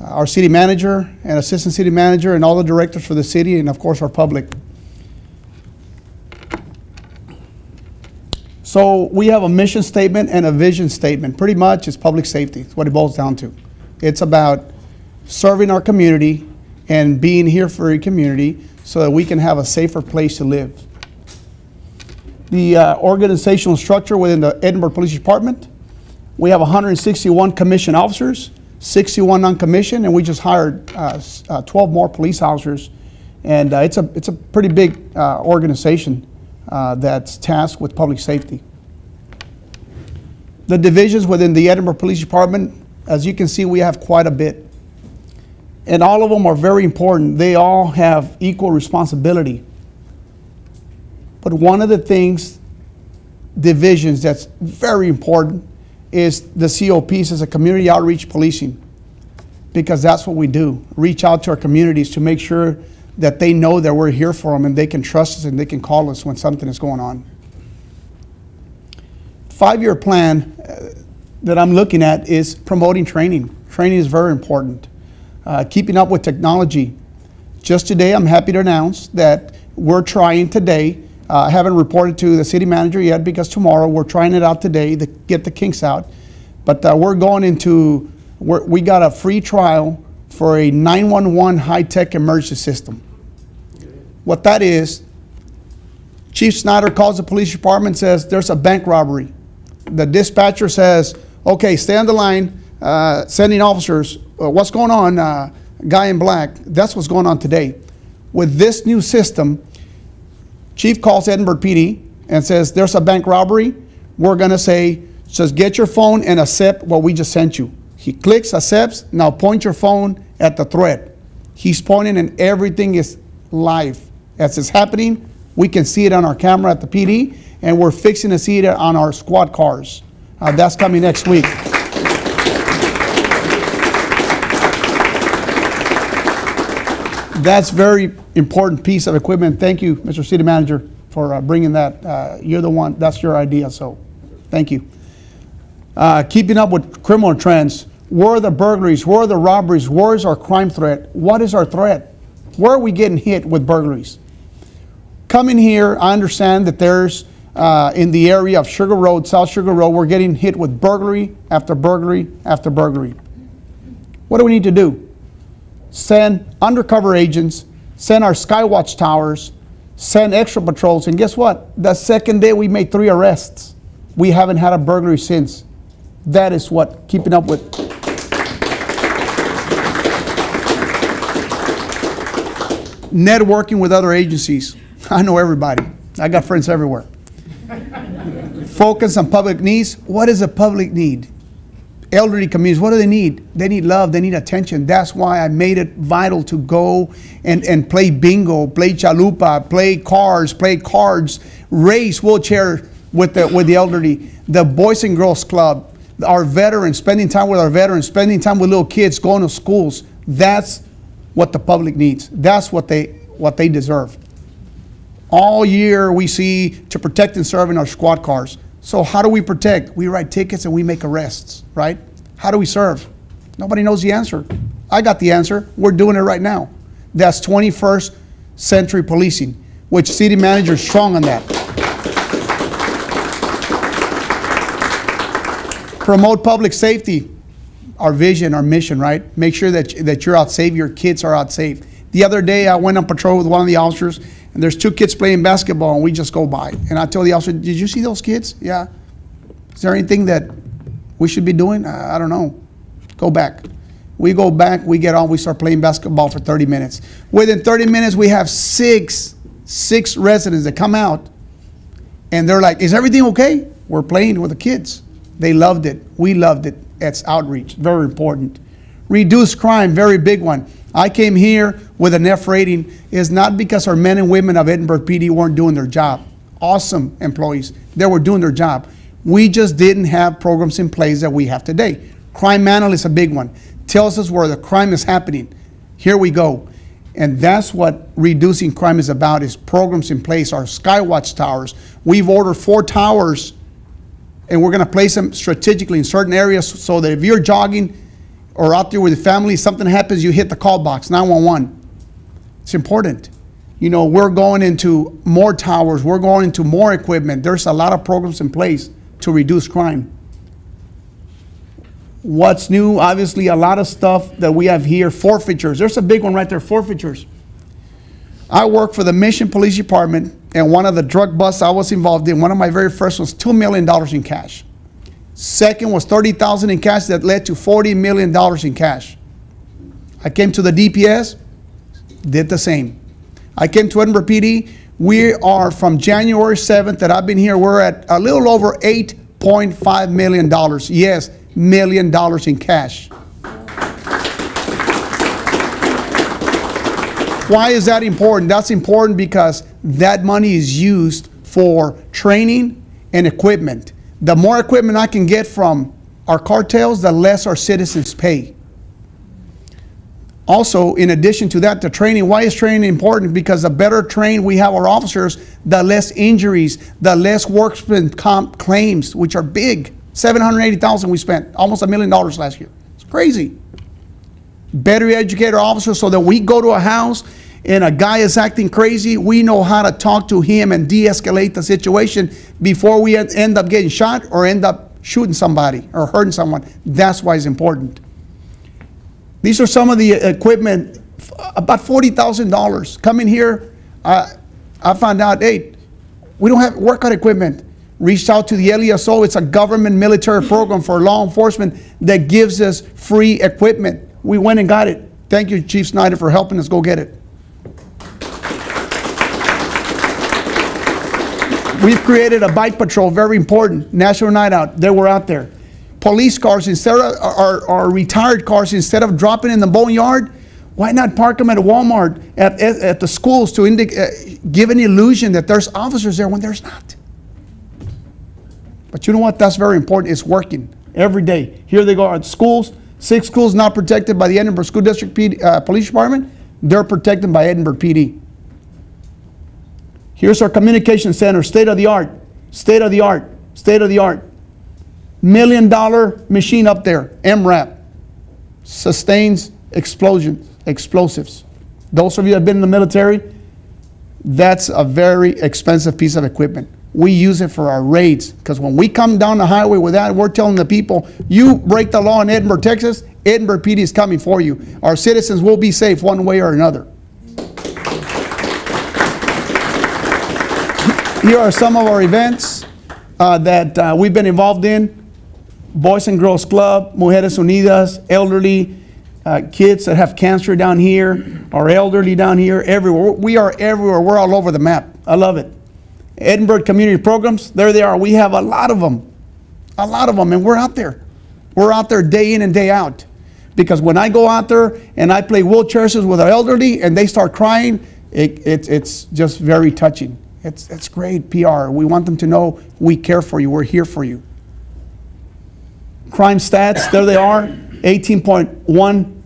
uh, our city manager and assistant city manager, and all the directors for the city, and of course, our public. So we have a mission statement and a vision statement. Pretty much, it's public safety. It's what it boils down to. It's about serving our community and being here for your community so that we can have a safer place to live. The uh, organizational structure within the Edinburg Police Department, we have 161 commissioned officers, 61 non-commissioned, and we just hired uh, uh, 12 more police officers. And uh, it's a, it's a pretty big uh, organization uh, that's tasked with public safety. The divisions within the Edinburg Police Department, as you can see, we have quite a bit. And all of them are very important. They all have equal responsibility. But one of the things, divisions that's very important is the COPs as a community outreach policing. Because that's what we do. Reach out to our communities to make sure that they know that we're here for them and they can trust us and they can call us when something is going on. Five-year plan uh, that I'm looking at is promoting training. Training is very important. Uh, keeping up with technology. Just today, I'm happy to announce that we're trying today. Uh, I haven't reported to the city manager yet because tomorrow we're trying it out today to get the kinks out. But uh, we're going into, we're, we got a free trial for a 911 high-tech emergency system. What that is, Chief Snyder calls the police department, says there's a bank robbery. The dispatcher says, okay, stay on the line, uh, sending officers, uh, what's going on, uh, guy in black? That's what's going on today. With this new system, Chief calls Edinburg PD and says, there's a bank robbery. We're gonna say, says, get your phone and accept what we just sent you. He clicks, accepts, now point your phone at the threat. He's pointing and everything is live. As it's happening, we can see it on our camera at the PD, and we're fixing to see it on our squad cars. Uh, that's coming next week. That's very important piece of equipment. Thank you, Mr. City Manager, for uh, bringing that. Uh, You're the one, that's your idea, so thank you. Uh, Keeping up with criminal trends, where are the burglaries, where are the robberies, where is our crime threat? What is our threat? Where are we getting hit with burglaries? Coming here, I understand that there's, uh, in the area of Sugar Road, South Sugar Road, we're getting hit with burglary after burglary after burglary. What do we need to do? Send undercover agents, send our Skywatch towers, send extra patrols, and guess what? The second day we made three arrests. We haven't had a burglary since. That is what keeping up with. Networking with other agencies. I know everybody. I got friends everywhere. Focus on public needs. What is a public need? elderly communities, what do they need? They need love, they need attention. That's why I made it vital to go and, and play bingo, play chalupa, play cars, play cards, race wheelchair with the, with the elderly, the Boys and Girls Club, our veterans, spending time with our veterans, spending time with little kids, going to schools. That's what the public needs. That's what they, what they deserve. All year we see to protect and serve in our squad cars. So how do we protect? We write tickets and we make arrests, right? How do we serve? Nobody knows the answer. I got the answer. We're doing it right now. That's 21st century policing, which city manager is strong on that. Promote public safety, our vision, our mission, right? Make sure that, that you're out safe, your kids are out safe. The other day, I went on patrol with one of the officers, and there's two kids playing basketball, and we just go by. And I told the officer, Did you see those kids? Yeah. Is there anything that we should be doing? I I don't know. Go back. We go back, we get on, we start playing basketball for 30 minutes. Within 30 minutes, we have six, six residents that come out, and they're like, Is everything okay? We're playing with the kids. They loved it. We loved it. It's outreach, very important. Reduce crime, very big one. I came here with an F rating is not because our men and women of Edinburg PD weren't doing their job. Awesome employees. They were doing their job. We just didn't have programs in place that we have today. Crime Manual is a big one. Tells us where the crime is happening. Here we go. And that's what reducing crime is about is programs in place, our Skywatch towers. We've ordered four towers and we're going to place them strategically in certain areas so that if you're jogging or out there with your family, something happens, you hit the call box, 911. It's important. You know, we're going into more towers, we're going into more equipment. There's a lot of programs in place to reduce crime. What's new? Obviously, a lot of stuff that we have here. Forfeitures. There's a big one right there. Forfeitures. I work for the Mission Police Department, and one of the drug busts I was involved in, one of my very first ones, $2 million in cash. Second was 30000 in cash that led to $40 million in cash. I came to the DPS, did the same. I came to Edinburg PD. We are from January 7th that I've been here, we're at a little over $8.5 million. Yes, million dollars in cash. Why is that important? That's important because that money is used for training and equipment. The more equipment I can get from our cartels, the less our citizens pay. Also, in addition to that, the training, why is training important? Because the better trained we have our officers, the less injuries, the less workman comp claims, which are big. 780,000 we spent, almost a million dollars last year. It's crazy better educate our officers so that we go to a house and a guy is acting crazy, we know how to talk to him and de-escalate the situation before we end up getting shot or end up shooting somebody or hurting someone. That's why it's important. These are some of the equipment, about forty thousand dollars. Coming here, I, I found out, hey, we don't have workout equipment. Reached out to the LESO. It's a government military program for law enforcement that gives us free equipment. We went and got it. Thank you, Chief Snyder, for helping us go get it. We've created a bike patrol, very important. National Night Out, they were out there. Police cars, instead of, our, our retired cars, instead of dropping in the boneyard, why not park them at Walmart, at, at, at the schools to uh, give an illusion that there's officers there when there's not? But you know what? That's very important. It's working every day. Here they go at schools. Six schools not protected by the Edinburg School District uh, Police Department. They're protected by Edinburg PD. Here's our communication center, state of the art, state of the art, state of the art. Million dollar machine up there, MRAP, sustains explosions, explosives. Those of you that have been in the military, that's a very expensive piece of equipment. We use it for our raids because when we come down the highway with that, we're telling the people, you break the law in Edinburg, Texas, Edinburg PD is coming for you. Our citizens will be safe one way or another. Here are some of our events uh, that uh, we've been involved in. Boys and Girls Club, Mujeres Unidas, elderly, uh, kids that have cancer down here, our elderly down here, everywhere. We are everywhere. We're all over the map. I love it. Edinburg Community Programs, there they are. We have a lot of them. A lot of them, and we're out there. We're out there day in and day out. Because when I go out there and I play wheelchairs with our elderly and they start crying, it, it, it's just very touching. It's, it's great PR. We want them to know we care for you, we're here for you. Crime stats, there they are, 18.1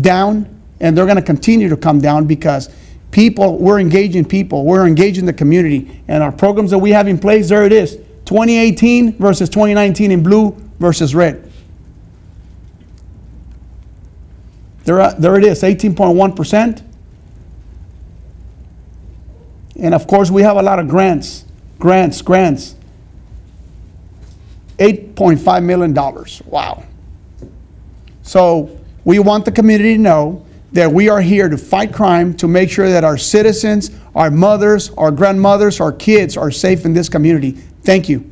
down, and they're going to continue to come down because people, we're engaging people, we're engaging the community, and our programs that we have in place, there it is 2018 versus 2019 in blue versus red. There, uh, there it is, 18.1%. And of course, we have a lot of grants, grants, grants. $8.5 million. Wow. So we want the community to know that we are here to fight crime, to make sure that our citizens, our mothers, our grandmothers, our kids are safe in this community. Thank you.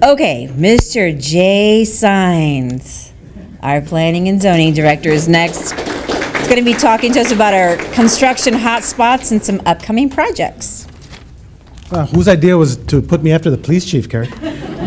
Okay, Mr. Jay Signs, our planning and zoning director is next. He's going to be talking to us about our construction hotspots and some upcoming projects. Whose idea was to put me after the police chief, Carrie?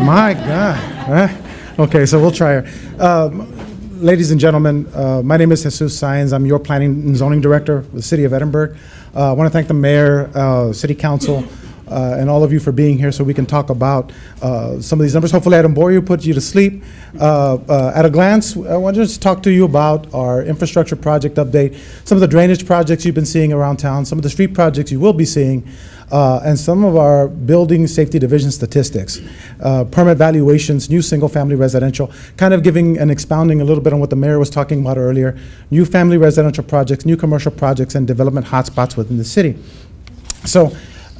My God. Okay, so we'll try her. Um, ladies and gentlemen, uh, my name is Jesus Sines. I'm your planning and zoning director with the city of Edinburg. Uh, I want to thank the mayor, uh, city council, uh, and all of you for being here so we can talk about uh, some of these numbers. Hopefully, I didn't bore you, put you to sleep. Uh, uh, at a glance, I want to just talk to you about our infrastructure project update, some of the drainage projects you've been seeing around town, some of the street projects you will be seeing, uh, and some of our building safety division statistics, uh, permit valuations, new single-family residential, kind of giving and expounding a little bit on what the mayor was talking about earlier, new family residential projects, new commercial projects, and development hotspots within the city. So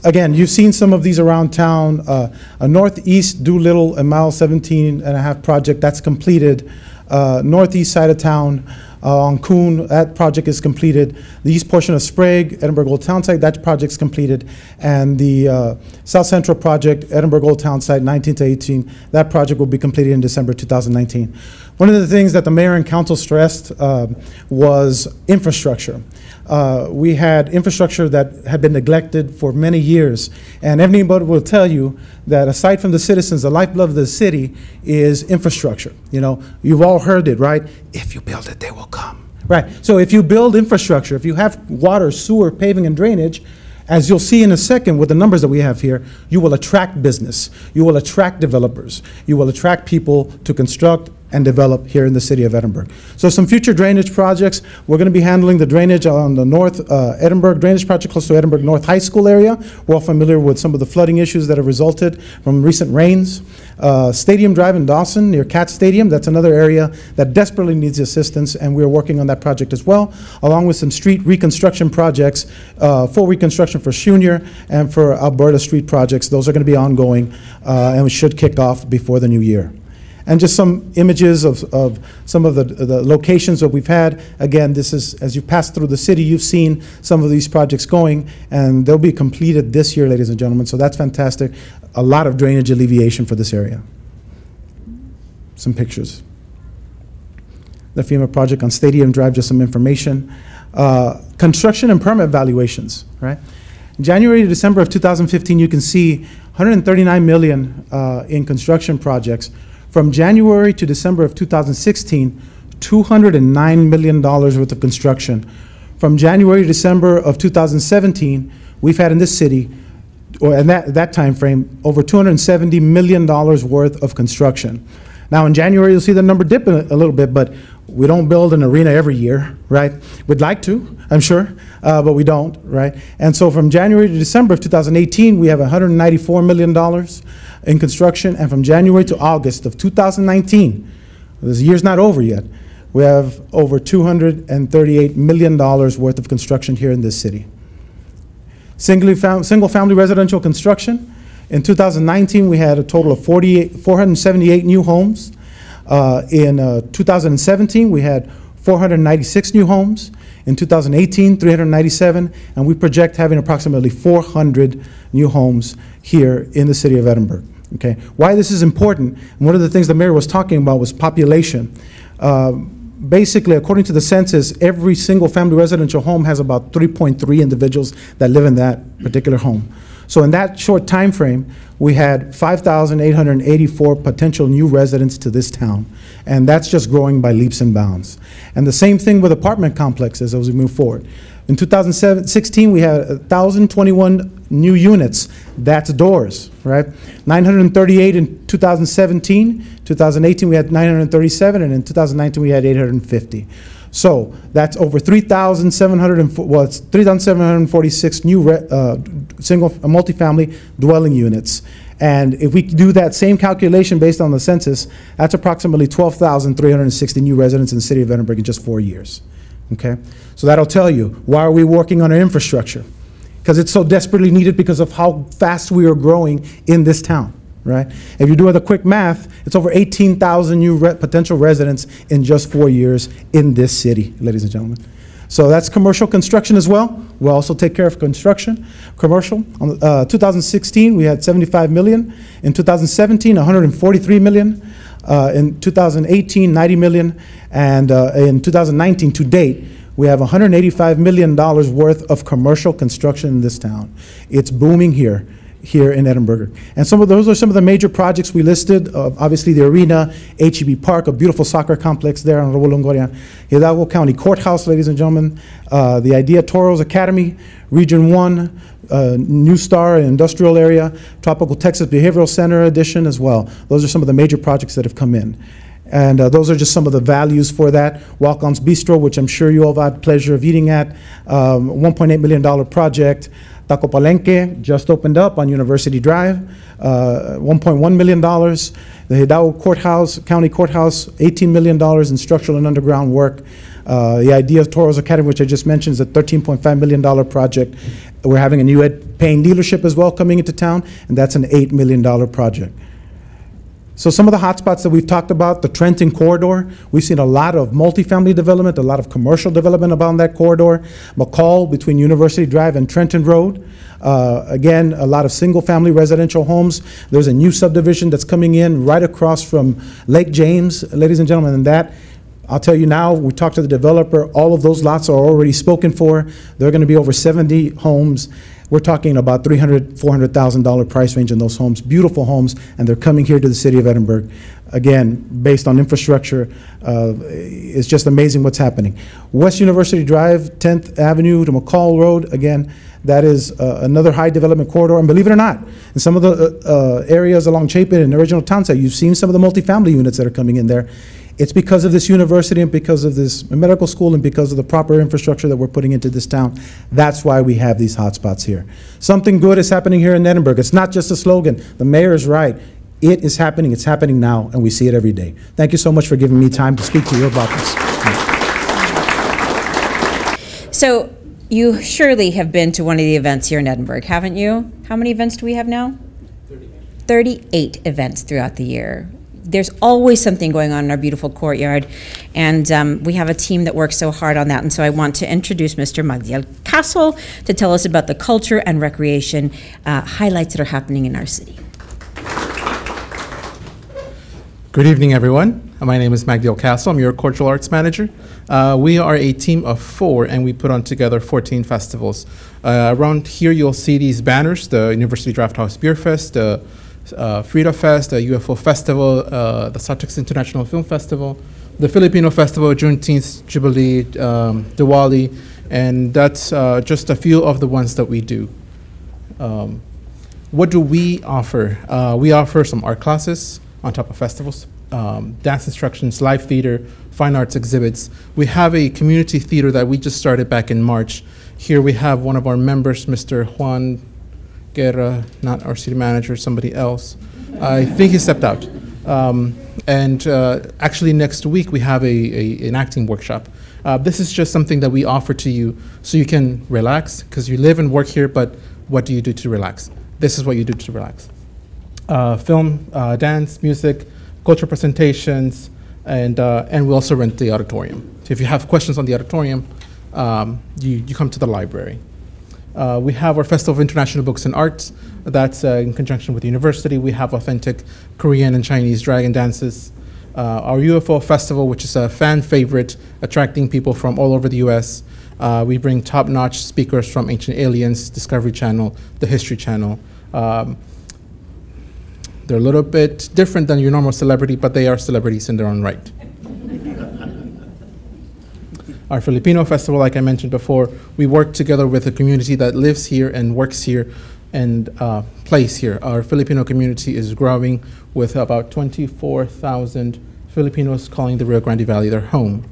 again, you've seen some of these around town. Uh, A northeast Doolittle, a mile 17 and a half project, that's completed. Uh, Northeast side of town, uh, on Coon, that project is completed. The east portion of Sprague, Edinburg Old Town Site, that project's completed. And the uh, South Central project, Edinburg Old Town Site, 19 to 18, that project will be completed in December 2019. One of the things that the mayor and council stressed um, was infrastructure. Uh, We had infrastructure that had been neglected for many years. And anybody will tell you that aside from the citizens, the lifeblood of the city is infrastructure. You know, you've all heard it, right? If you build it, they will come. Right. So if you build infrastructure, if you have water, sewer, paving, and drainage, as you'll see in a second with the numbers that we have here, you will attract business. You will attract developers. You will attract people to construct and develop here in the city of Edinburg. So some future drainage projects, we're going to be handling the drainage on the North uh, Edinburg Drainage Project close to Edinburg North High School area. We're all familiar with some of the flooding issues that have resulted from recent rains. Uh, Stadium Drive in Dawson near Cat Stadium, that's another area that desperately needs assistance, and we're working on that project as well, along with some street reconstruction projects, uh, full reconstruction for Schunior and for Alberta street projects. Those are going to be ongoing, uh, and we should kick off before the new year and just some images of, of some of the, the locations that we've had. Again, this is, as you pass through the city, you've seen some of these projects going, and they'll be completed this year, ladies and gentlemen, so that's fantastic. A lot of drainage alleviation for this area. Some pictures. The FEMA project on Stadium Drive, just some information. Uh, Construction and permit valuations, right? January to December of 2015, you can see 139 million uh, in construction projects. From January to December of 2016, $209 million worth of construction. From January to December of 2017, we've had in this city, or in that, that timeframe, over $270 million worth of construction. Now, in January, you'll see the number dip a, a little bit, but we don't build an arena every year, right? We'd like to, I'm sure, uh, but we don't, right? And so from January to December of 2018, we have $194 million in construction, and from January to August of 2019, this year's not over yet, we have over $238 million worth of construction here in this city. Single, fam- single-family residential construction, in 2019, we had a total of 48, 478 new homes. Uh, in uh, 2017, we had 496 new homes. In 2018, 397, and we project having approximately 400 new homes here in the city of Edinburg. Okay, why this is important? One of the things the mayor was talking about was population. Uh, basically, according to the census, every single-family residential home has about 3.3 individuals that live in that particular home. So in that short time frame, we had 5,884 potential new residents to this town, and that's just growing by leaps and bounds. And the same thing with apartment complexes as we move forward. In 2016, we had 1,021 new units. That's doors, right? 938 in 2017. 2018, we had 937, and in 2019, we had 850. So that's over 3,700, well, it's 3,746 new re- uh, single, uh, multifamily dwelling units. And if we do that same calculation based on the census, that's approximately 12,360 new residents in the city of Edinburg in just four years. Okay? So that'll tell you why are we working on our infrastructure? Because it's so desperately needed because of how fast we are growing in this town right? If you do the quick math, it's over 18,000 new re- potential residents in just four years in this city, ladies and gentlemen. So that's commercial construction as well. We'll also take care of construction, commercial. Uh, 2016, we had 75 million. In 2017, 143 million. Uh, in 2018, 90 million. And uh, in 2019, to date, we have $185 million worth of commercial construction in this town. It's booming here here in Edinburg. And some of those are some of the major projects we listed. Uh, obviously, the arena, HEB Park, a beautiful soccer complex there on Longoria, Hidalgo County Courthouse, ladies and gentlemen, uh, the Idea Toros Academy, Region 1, uh, New Star Industrial Area, Tropical Texas Behavioral Center addition as well. Those are some of the major projects that have come in. And uh, those are just some of the values for that. Walk-On's Bistro, which I'm sure you all have had pleasure of eating at, um, $1.8 million project. Taco Palenque just opened up on University Drive, uh, $1.1 million. The Hidalgo Courthouse, County Courthouse, $18 million in structural and underground work. Uh, The idea of Toros Academy, which I just mentioned, is a $13.5 million project. We're having a new ed paying dealership as well coming into town, and that's an $8 million project. So some of the hotspots that we've talked about, the Trenton corridor, we've seen a lot of multifamily development, a lot of commercial development along that corridor. McCall between University Drive and Trenton Road. Uh, Again, a lot of single-family residential homes. There's a new subdivision that's coming in right across from Lake James, ladies and gentlemen, and that, I'll tell you now, we talked to the developer, all of those lots are already spoken for. They're going to be over 70 homes. We're talking about $300,000, $400,000 price range in those homes, beautiful homes, and they're coming here to the city of Edinburg. Again, based on infrastructure, uh, it's just amazing what's happening. West University Drive, 10th Avenue to McCall Road, again, that is uh, another high development corridor, and believe it or not, in some of the uh, uh, areas along Chapin and original town site, you've seen some of the multifamily units that are coming in there. It's because of this university and because of this medical school and because of the proper infrastructure that we're putting into this town. That's why we have these hotspots here. Something good is happening here in Edinburg. It's not just a slogan. The mayor is right. It is happening. It's happening now, and we see it every day. Thank you so much for giving me time to speak to you about this. So you surely have been to one of the events here in Edinburg, haven't you? How many events do we have now? 38 events throughout the year. There's always something going on in our beautiful courtyard, and um, we have a team that works so hard on that. And so I want to introduce Mr. Magdiel Castle to tell us about the culture and recreation uh, highlights that are happening in our city. Good evening, everyone. My name is Magdiel Castle. I'm your cultural arts manager. Uh, we are a team of four, and we put on together 14 festivals. Uh, around here, you'll see these banners: the University Draft House Beer Fest, the uh, Frida Fest, the UFO Festival, uh, the Satix International Film Festival, the Filipino Festival, Juneteenth Jubilee, um, Diwali, and that's uh, just a few of the ones that we do. Um, what do we offer? Uh, we offer some art classes on top of festivals, um, dance instructions, live theater, fine arts exhibits. We have a community theater that we just started back in March. Here we have one of our members, Mr. Juan Guerra, not our city manager, somebody else. I think he stepped out. Um, and uh, actually, next week we have a, a, an acting workshop. Uh, this is just something that we offer to you so you can relax, because you live and work here, but what do you do to relax? This is what you do to relax uh, film, uh, dance, music, cultural presentations, and, uh, and we also rent the auditorium. So if you have questions on the auditorium, um, you, you come to the library. Uh, we have our Festival of International Books and Arts. That's uh, in conjunction with the university. We have authentic Korean and Chinese dragon dances. Uh, our UFO Festival, which is a fan favorite, attracting people from all over the US. Uh, we bring top notch speakers from Ancient Aliens, Discovery Channel, the History Channel. Um, they're a little bit different than your normal celebrity, but they are celebrities in their own right. Our Filipino festival, like I mentioned before, we work together with a community that lives here and works here and uh, plays here. Our Filipino community is growing with about 24,000 Filipinos calling the Rio Grande Valley their home.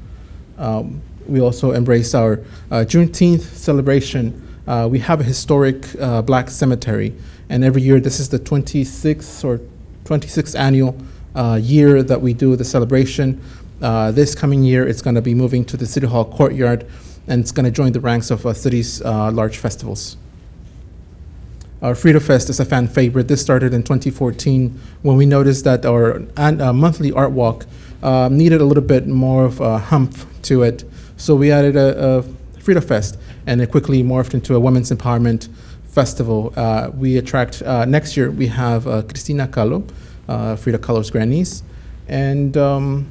Um, we also embrace our uh, Juneteenth celebration. Uh, we have a historic uh, black cemetery, and every year this is the 26th or 26th annual uh, year that we do the celebration. Uh, this coming year, it's going to be moving to the City Hall courtyard, and it's going to join the ranks of uh, city's uh, large festivals. Our Frida Fest is a fan favorite. This started in 2014 when we noticed that our uh, monthly art walk uh, needed a little bit more of a hump to it. So we added a, a Frida Fest, and it quickly morphed into a women's empowerment festival. Uh, we attract, uh, next year, we have uh, Cristina Kahlo, uh, Frida Kahlo's grandniece, and um,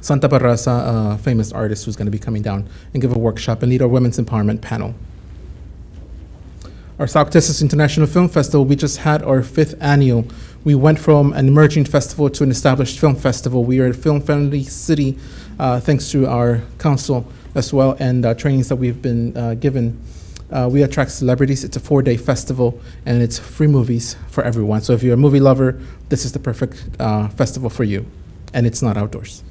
Santa Barraza, a famous artist who's going to be coming down and give a workshop and lead our women's empowerment panel. Our South Texas International Film Festival, we just had our fifth annual. We went from an emerging festival to an established film festival. We are a film-friendly city, uh, thanks to our council as well and uh, trainings that we've been uh, given. Uh, we attract celebrities. It's a four-day festival, and it's free movies for everyone. So if you're a movie lover, this is the perfect uh, festival for you, and it's not outdoors.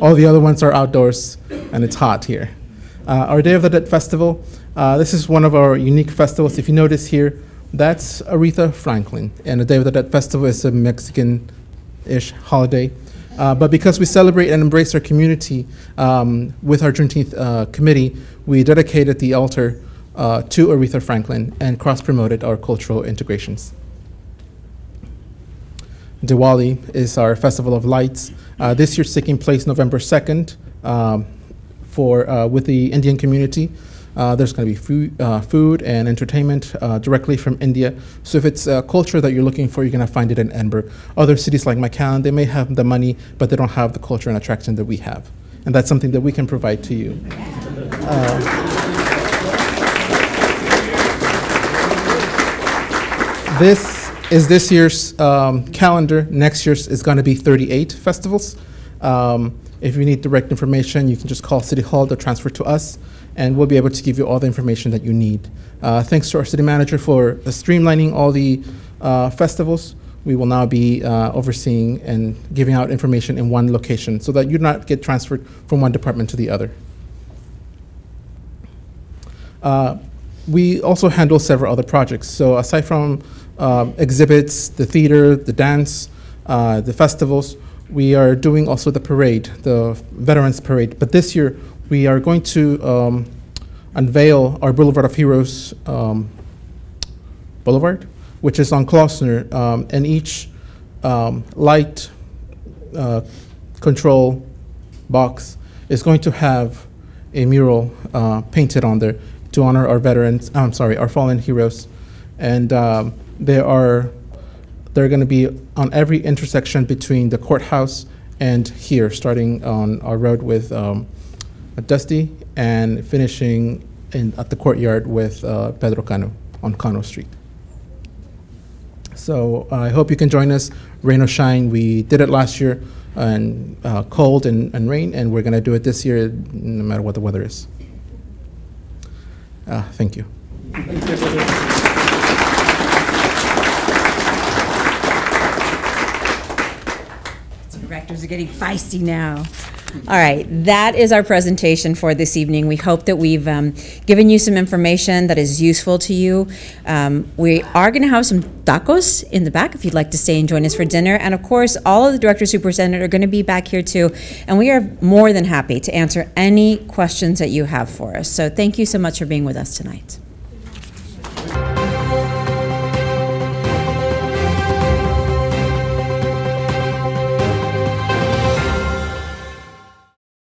All the other ones are outdoors, and it's hot here. Uh, our Day of the Dead Festival, uh, this is one of our unique festivals. If you notice here, that's Aretha Franklin, and the Day of the Dead Festival is a Mexican-ish holiday. Uh, but because we celebrate and embrace our community um, with our Juneteenth uh, committee, we dedicated the altar uh, to Aretha Franklin and cross promoted our cultural integrations. Diwali is our festival of lights. Uh, this year's taking place November 2nd um, for, uh, with the Indian community. Uh, there's going to be food, uh, food and entertainment uh, directly from India. So if it's a culture that you're looking for, you're going to find it in Edinburg. Other cities like McAllen, they may have the money, but they don't have the culture and attraction that we have. And that's something that we can provide to you. This is this year's um, calendar. Next year's is going to be 38 festivals. Um, if you need direct information, you can just call City Hall, they'll transfer to us, and we'll be able to give you all the information that you need. Uh, thanks to our city manager for streamlining all the uh, festivals. We will now be uh, overseeing and giving out information in one location so that you do not get transferred from one department to the other. Uh, we also handle several other projects. So aside from um, exhibits, the theater, the dance, uh, the festivals, we are doing also the parade, the Veterans Parade. But this year, we are going to um, unveil our Boulevard of Heroes um, Boulevard, which is on Closner, um, and each um, light uh, control box is going to have a mural uh, painted on there to honor our veterans. I'm sorry, our fallen heroes, and um, there are they're going to be on every intersection between the courthouse and here, starting on our road with um, Dusty and finishing in, at the courtyard with uh, Pedro Cano on Cano Street. So I hope you can join us, rain or shine. We did it last year, and uh, cold and, and rain, and we're going to do it this year, no matter what the weather is. Uh, thank you. Directors are getting feisty now. All right, that is our presentation for this evening. We hope that we've um, given you some information that is useful to you. Um, We are going to have some tacos in the back if you'd like to stay and join us for dinner. And of course, all of the directors who presented are going to be back here too. And we are more than happy to answer any questions that you have for us. So thank you so much for being with us tonight.